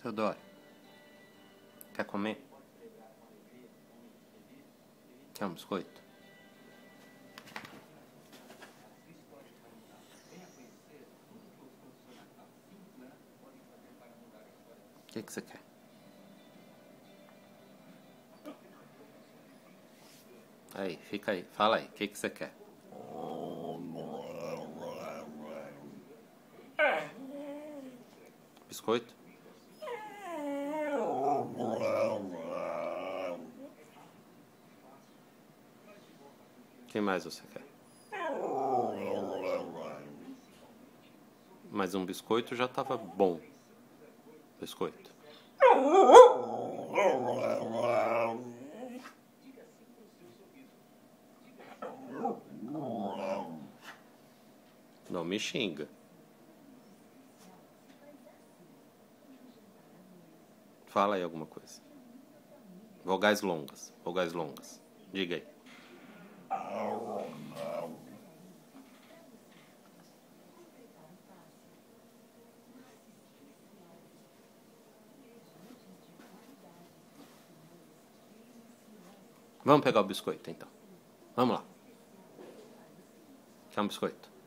Teodoro, quer comer? Quer um biscoito? O que, que você quer? Aí, fica aí. Fala aí, o que, que você quer? Biscoito? O que mais você quer? Mas um biscoito já estava bom. Biscoito. Não me xinga. Fala aí alguma coisa. Vogais longas. Vogais longas. Diga aí. Vamos pegar o biscoito então. Vamos lá. Quer um biscoito?